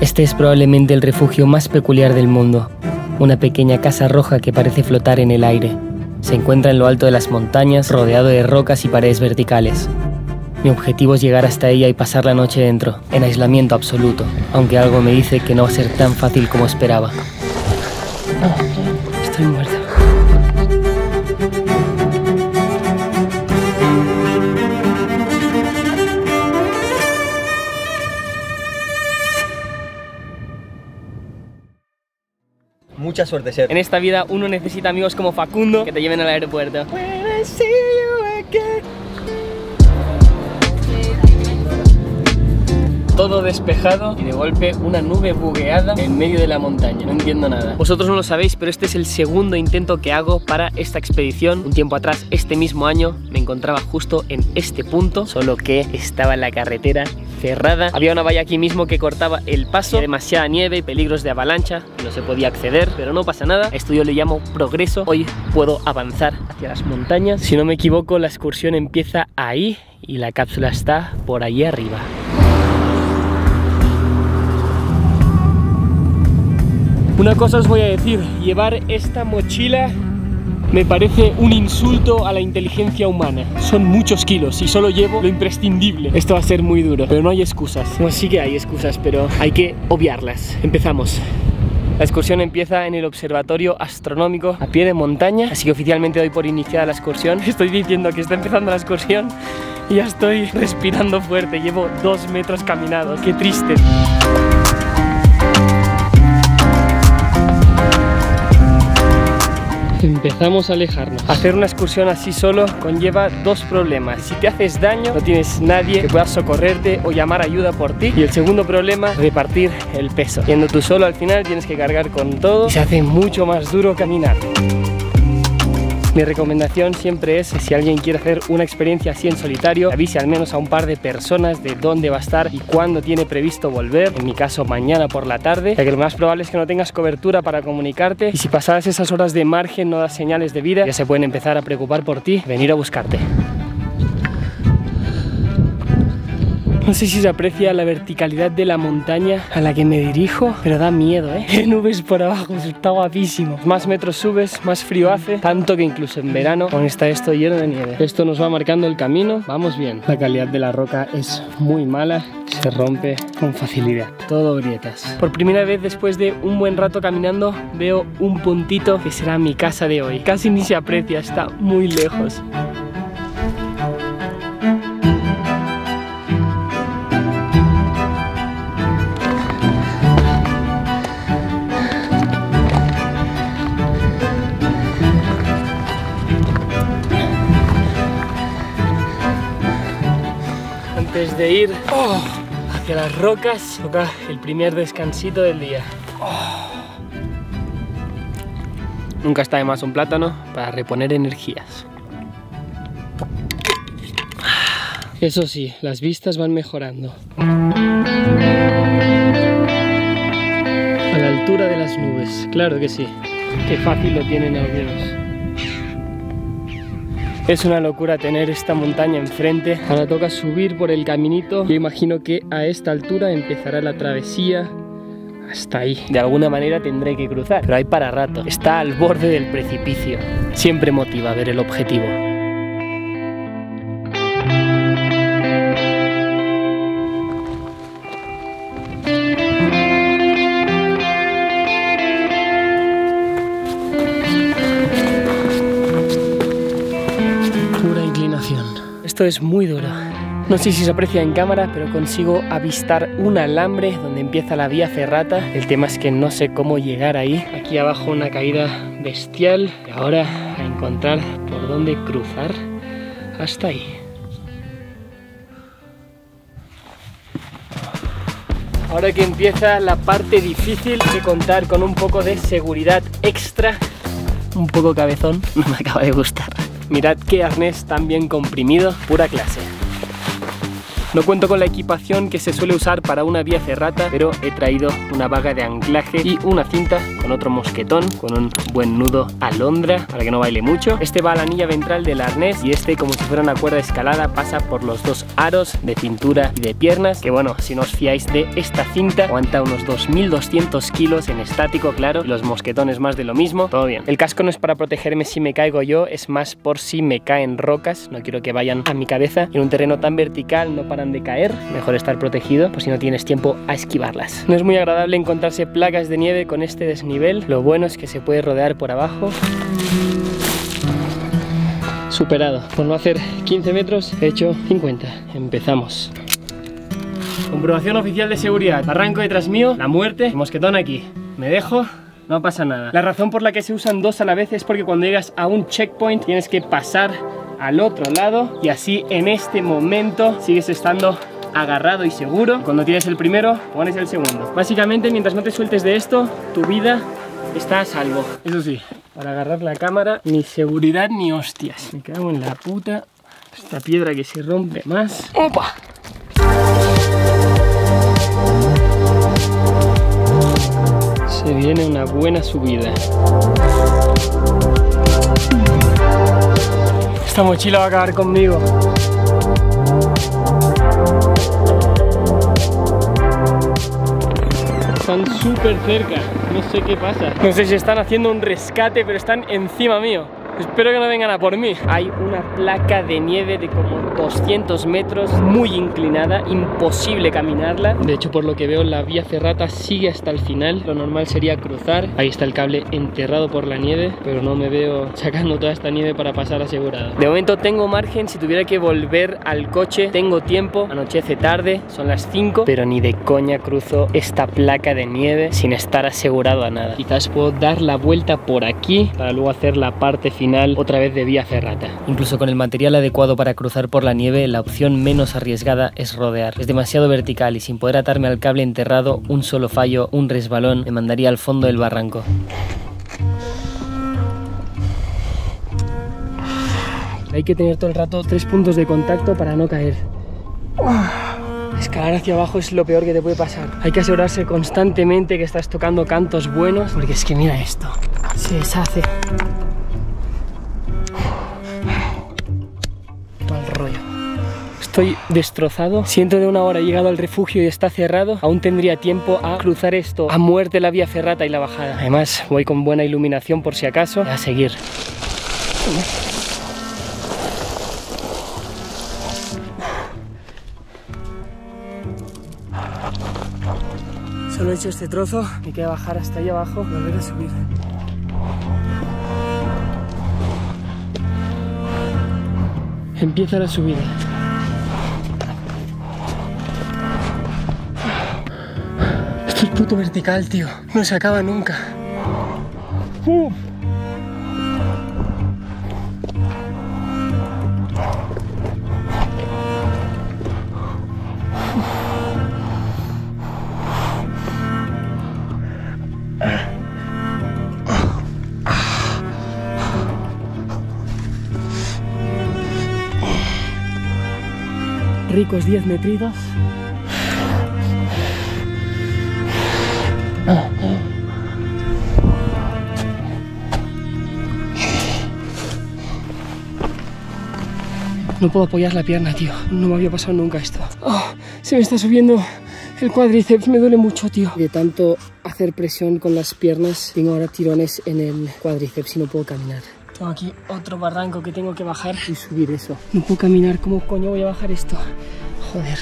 Este es probablemente el refugio más peculiar del mundo, una pequeña casa roja que parece flotar en el aire. Se encuentra en lo alto de las montañas, rodeado de rocas y paredes verticales. Mi objetivo es llegar hasta ella y pasar la noche dentro, en aislamiento absoluto, aunque algo me dice que no va a ser tan fácil como esperaba. estoy muerto. Mucha suerte, Ser. En esta vida uno necesita amigos como Facundo que te lleven al aeropuerto. todo despejado y de golpe una nube bugueada en medio de la montaña. No entiendo nada. Vosotros no lo sabéis, pero este es el segundo intento que hago para esta expedición. Un tiempo atrás, este mismo año, me encontraba justo en este punto, solo que estaba en la carretera cerrada. Había una valla aquí mismo que cortaba el paso, demasiada nieve y peligros de avalancha, no se podía acceder, pero no pasa nada. Esto yo le llamo progreso. Hoy puedo avanzar hacia las montañas. Si no me equivoco, la excursión empieza ahí y la cápsula está por allí arriba. Una cosa os voy a decir, llevar esta mochila me parece un insulto a la inteligencia humana. Son muchos kilos y solo llevo lo imprescindible. Esto va a ser muy duro, pero no hay excusas. Bueno, sí que hay excusas, pero hay que obviarlas. Empezamos. La excursión empieza en el observatorio astronómico a pie de montaña, así que oficialmente doy por iniciada la excursión. Estoy diciendo que está empezando la excursión y ya estoy respirando fuerte. Llevo dos metros caminados. Qué triste. Empezamos a alejarnos. Hacer una excursión así solo conlleva dos problemas. Si te haces daño, no tienes nadie que pueda socorrerte o llamar ayuda por ti. Y el segundo problema, repartir el peso. Yendo tú solo al final tienes que cargar con todo y se hace mucho más duro caminar. Mi recomendación siempre es, si alguien quiere hacer una experiencia así en solitario, avise al menos a un par de personas de dónde va a estar y cuándo tiene previsto volver, en mi caso mañana por la tarde, ya que lo más probable es que no tengas cobertura para comunicarte y si pasadas esas horas de margen no das señales de vida, ya se pueden empezar a preocupar por ti, venir a buscarte. No sé si se aprecia la verticalidad de la montaña a la que me dirijo, pero da miedo, ¿eh? Qué nubes por abajo, está guapísimo. Más metros subes, más frío hace, tanto que incluso en verano aún está esto lleno de nieve. Esto nos va marcando el camino, vamos bien. La calidad de la roca es muy mala, se rompe con facilidad. Todo grietas. Por primera vez después de un buen rato caminando, veo un puntito que será mi casa de hoy. Casi ni se aprecia, está muy lejos. De ir oh, hacia las rocas, toca el primer descansito del día. Oh. Nunca está de más un plátano para reponer energías. Eso sí, las vistas van mejorando. A la altura de las nubes, claro que sí. Qué fácil lo tienen algunos. Es una locura tener esta montaña enfrente. Ahora toca subir por el caminito. Yo imagino que a esta altura empezará la travesía hasta ahí. De alguna manera tendré que cruzar, pero hay para rato. Está al borde del precipicio. Siempre motiva ver el objetivo. Esto es muy duro. No sé si se aprecia en cámara, pero consigo avistar un alambre donde empieza la vía ferrata. El tema es que no sé cómo llegar ahí. Aquí abajo una caída bestial. Y ahora a encontrar por dónde cruzar hasta ahí. Ahora que empieza la parte difícil de contar con un poco de seguridad extra, un poco cabezón, no me acaba de gustar. Mirad qué arnés tan bien comprimido, pura clase. No cuento con la equipación que se suele usar para una vía ferrata, pero he traído una vaga de anclaje y una cinta con otro mosquetón, con un buen nudo alondra para que no baile mucho. Este va a la anilla ventral del arnés y este, como si fuera una cuerda escalada, pasa por los dos aros de cintura y de piernas, que bueno, si no os fiáis de esta cinta, aguanta unos 2200 kilos en estático, claro, los mosquetones más de lo mismo, todo bien. El casco no es para protegerme si me caigo yo, es más por si me caen rocas, no quiero que vayan a mi cabeza. En un terreno tan vertical no paran de caer, mejor estar protegido, por si no tienes tiempo a esquivarlas. No es muy agradable encontrarse placas de nieve con este desnivel, lo bueno es que se puede rodear por abajo superado. Por no hacer 15 metros, he hecho 50. Empezamos. Comprobación oficial de seguridad. Arranco detrás mío, la muerte, mosquetón aquí. Me dejo, no pasa nada. La razón por la que se usan dos a la vez es porque cuando llegas a un checkpoint tienes que pasar al otro lado y así en este momento sigues estando agarrado y seguro. Cuando tienes el primero, pones el segundo. Básicamente, mientras no te sueltes de esto, tu vida está a salvo. Eso sí, para agarrar la cámara, ni seguridad ni hostias. Me cago en la puta. Esta piedra que se rompe más. ¡Opa! Se viene una buena subida. Esta mochila va a acabar conmigo. Están súper cerca, no sé qué pasa. No sé si están haciendo un rescate, pero están encima mío. Espero que no vengan a por mí. Hay una placa de nieve de como 200 metros, muy inclinada, imposible caminarla. De hecho, por lo que veo, la vía ferrata sigue hasta el final. Lo normal sería cruzar. Ahí está el cable enterrado por la nieve, pero no me veo sacando toda esta nieve para pasar asegurado. De momento tengo margen, si tuviera que volver al coche, tengo tiempo. Anochece tarde, son las 5, pero ni de coña cruzo esta placa de nieve sin estar asegurado a nada. Quizás puedo dar la vuelta por aquí para luego hacer la parte final otra vez de vía ferrata. Incluso con el material adecuado para cruzar por la nieve, la opción menos arriesgada es rodear. Es demasiado vertical y sin poder atarme al cable enterrado, un solo fallo, un resbalón, me mandaría al fondo del barranco. Hay que tener todo el rato tres puntos de contacto para no caer. Escalar hacia abajo es lo peor que te puede pasar. Hay que asegurarse constantemente que estás tocando cantos buenos, porque es que mira esto, se deshace. Estoy destrozado. Siento de una hora he llegado al refugio y está cerrado. Aún tendría tiempo a cruzar esto a muerte la vía ferrata y la bajada. Además, voy con buena iluminación por si acaso. A seguir. Solo he hecho este trozo. Me queda bajar hasta ahí abajo volver a subir. Empieza la subida. Puto vertical, tío. No se acaba nunca. Uh. Ricos 10 metritos. No puedo apoyar la pierna, tío. No me había pasado nunca esto. Oh, se me está subiendo el cuádriceps. Me duele mucho, tío. De tanto hacer presión con las piernas, tengo ahora tirones en el cuádriceps y no puedo caminar. Tengo aquí otro barranco que tengo que bajar y subir eso. No puedo caminar. ¿Cómo coño voy a bajar esto? Joder.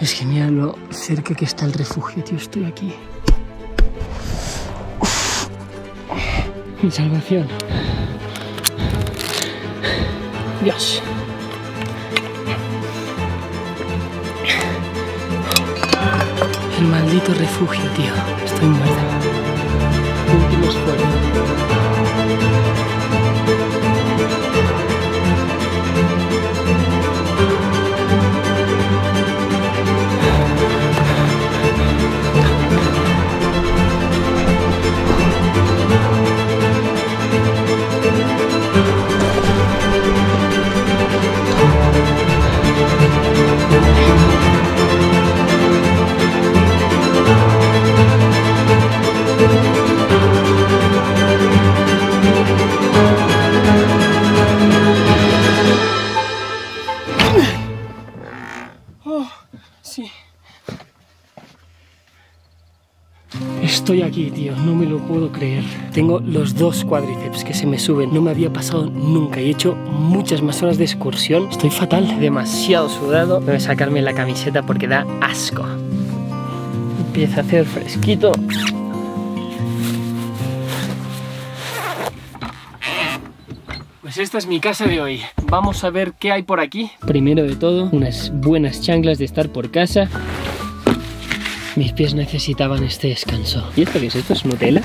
Es que mira lo cerca que está el refugio, tío. Estoy aquí. Mi salvación. Dios. El maldito refugio, tío. Estoy muerto. Oh, sí. Estoy aquí, tío, no me lo puedo creer. Tengo los dos cuádriceps que se me suben, no me había pasado nunca y he hecho muchas más horas de excursión. Estoy fatal, demasiado sudado. Voy a sacarme la camiseta porque da asco. Empieza a hacer fresquito. Pues esta es mi casa de hoy. Vamos a ver qué hay por aquí. Primero de todo, unas buenas chanclas de estar por casa. Mis pies necesitaban este descanso. ¿Y esto qué es? ¿Esto es Nutella?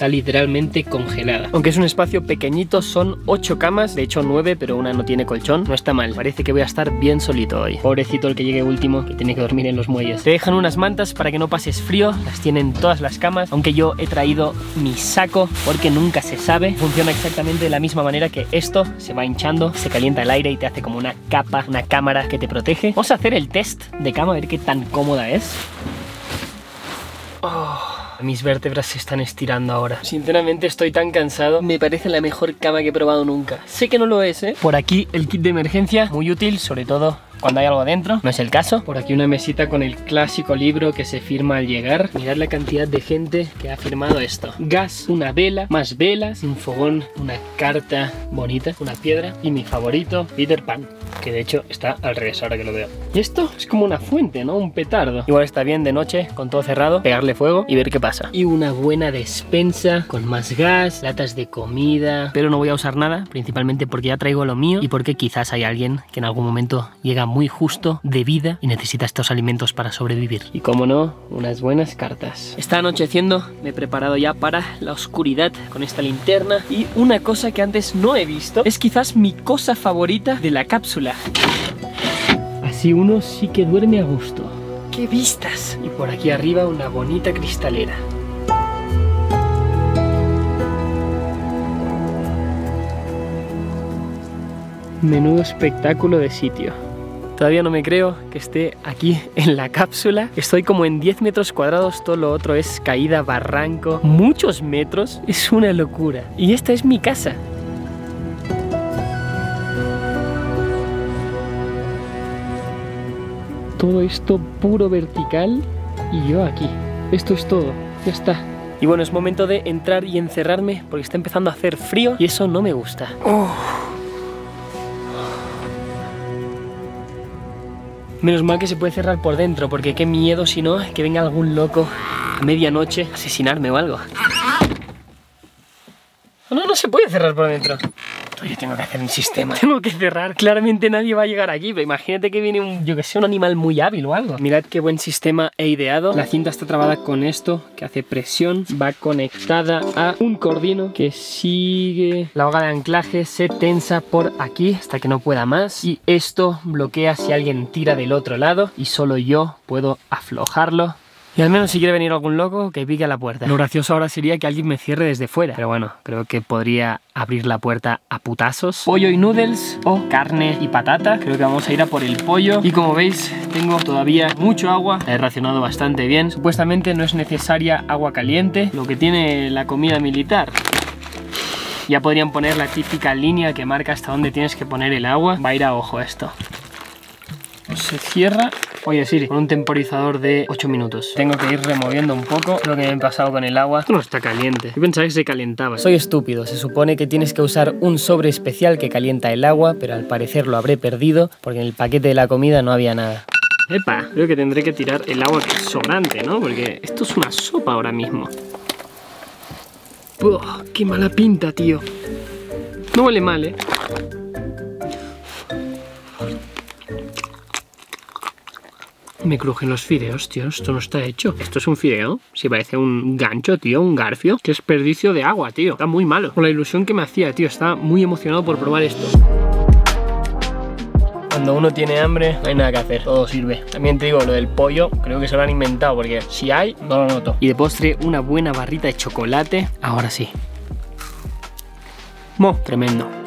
Está literalmente congelada. Aunque es un espacio pequeñito, son 8 camas, de hecho 9, pero una no tiene colchón. No está mal, parece que voy a estar bien solito hoy. Pobrecito el que llegue último, que tiene que dormir en los muelles. Te dejan unas mantas para que no pases frío, las tienen todas las camas, aunque yo he traído mi saco porque nunca se sabe. Funciona exactamente de la misma manera que esto, se va hinchando, se calienta el aire y te hace como una capa, una cámara que te protege. Vamos a hacer el test de cama, a ver qué tan cómoda es. Mis vértebras se están estirando ahora. Sinceramente estoy tan cansado. Me parece la mejor cama que he probado nunca. Sé que no lo es, ¿eh? Por aquí el kit de emergencia, muy útil, sobre todo cuando hay algo dentro, no es el caso. Por aquí una mesita con el clásico libro que se firma al llegar. Mirad la cantidad de gente que ha firmado esto. Gas, una vela, más velas, un fogón, una carta bonita, una piedra y mi favorito, Peter Pan, que de hecho está al revés ahora que lo veo. Y esto es como una fuente, ¿no? Un petardo. Igual está bien de noche, con todo cerrado, pegarle fuego y ver qué pasa. Y una buena despensa con más gas, latas de comida, pero no voy a usar nada, principalmente porque ya traigo lo mío y porque quizás hay alguien que en algún momento llega muy justo de vida y necesita estos alimentos para sobrevivir. Y como no, unas buenas cartas. Está anocheciendo, me he preparado ya para la oscuridad con esta linterna y una cosa que antes no he visto es quizás mi cosa favorita de la cápsula. Así uno sí que duerme a gusto. ¡Qué vistas! Y por aquí arriba una bonita cristalera. Menudo espectáculo de sitio. Todavía no me creo que esté aquí en la cápsula. Estoy como en 10 metros cuadrados, todo lo otro es caída, barranco, muchos metros. Es una locura. Y esta es mi casa. Todo esto puro vertical y yo aquí. Esto es todo, ya está. Y bueno, es momento de entrar y encerrarme porque está empezando a hacer frío y eso no me gusta. Oh. Menos mal que se puede cerrar por dentro, porque qué miedo si no, que venga algún loco a medianoche a asesinarme o algo. No, no se puede cerrar por dentro. Yo tengo que hacer un sistema. Tengo que cerrar. Claramente nadie va a llegar aquí, imagínate que viene un, yo que sé, un animal muy hábil o algo. Mirad qué buen sistema he ideado. La cinta está trabada con esto, que hace presión. Va conectada a un cordino que sigue. La hoga de anclaje se tensa por aquí hasta que no pueda más. Y esto bloquea si alguien tira del otro lado. Y solo yo puedo aflojarlo y al menos si quiere venir algún loco, que pique a la puerta. Lo gracioso ahora sería que alguien me cierre desde fuera. Pero bueno, creo que podría abrir la puerta a putazos. Pollo y noodles o carne y patata. Creo que vamos a ir a por el pollo. Y como veis, tengo todavía mucho agua. he racionado bastante bien. Supuestamente no es necesaria agua caliente, lo que tiene la comida militar. Ya podrían poner la típica línea que marca hasta dónde tienes que poner el agua. Va a ir a ojo esto. Se cierra Oye Siri, con un temporizador de 8 minutos. Tengo que ir removiendo un poco lo que me he pasado con el agua. Esto no está caliente. Yo pensaba que se calentaba. Soy estúpido. Se supone que tienes que usar un sobre especial que calienta el agua, pero al parecer lo habré perdido porque en el paquete de la comida no había nada. Epa, creo que tendré que tirar el agua que es sobrante, ¿no? Porque esto es una sopa ahora mismo. ¡Qué mala pinta, tío! No huele mal, ¿eh? Me crujen los fideos, tío. Esto no está hecho. Esto es un fideo. Si parece un gancho, tío. Un garfio. Qué desperdicio de agua, tío. Está muy malo. Con la ilusión que me hacía, tío. Estaba muy emocionado por probar esto. Cuando uno tiene hambre, no hay nada que hacer, todo sirve. También te digo, lo del pollo, creo que se lo han inventado, porque si hay, no lo noto. Y de postre, una buena barrita de chocolate, ahora sí. Mo, tremendo.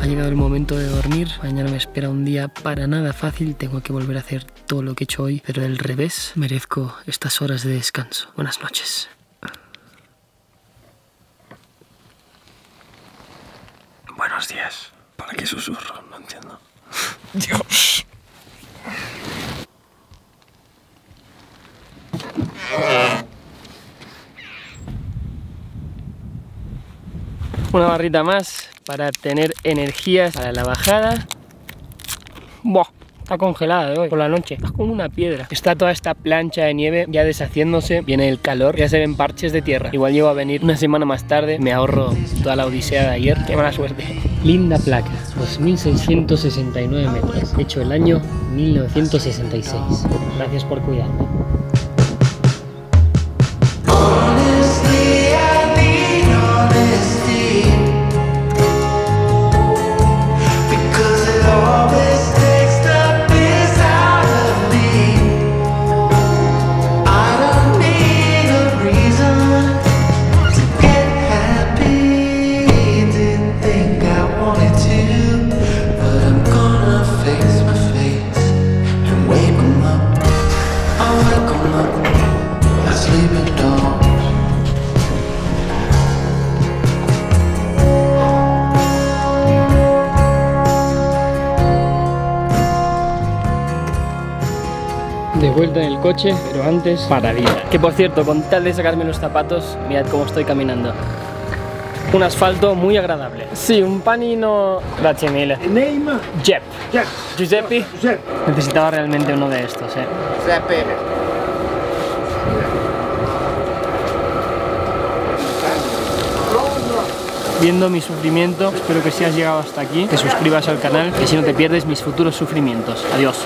Ha llegado el momento de dormir, mañana me espera un día para nada fácil, tengo que volver a hacer todo lo que he hecho hoy, pero del revés, merezco estas horas de descanso. Buenas noches. Buenos días. ¿Para qué susurro? No entiendo. Dios. Una barrita más para tener energías para la bajada. Buah, está congelada de hoy por la noche. Está como una piedra. Está toda esta plancha de nieve ya deshaciéndose. Viene el calor, ya se ven parches de tierra. Igual llego a venir una semana más tarde. Me ahorro toda la odisea de ayer. Qué mala suerte. Linda placa, 2669 metros. Hecho el año 1966. Gracias por cuidarme. De vuelta en el coche, pero antes paradita. Que por cierto, con tal de sacarme los zapatos, mirad cómo estoy caminando. Un asfalto muy agradable. Sí, un panino. Grazie mille. Name? Jep. Jack. Giuseppe. Giuseppe. Necesitaba realmente uno de estos, eh. Giuseppe. Viendo mi sufrimiento, espero que si has llegado hasta aquí, te suscribas al canal, que si no te pierdes mis futuros sufrimientos. Adiós.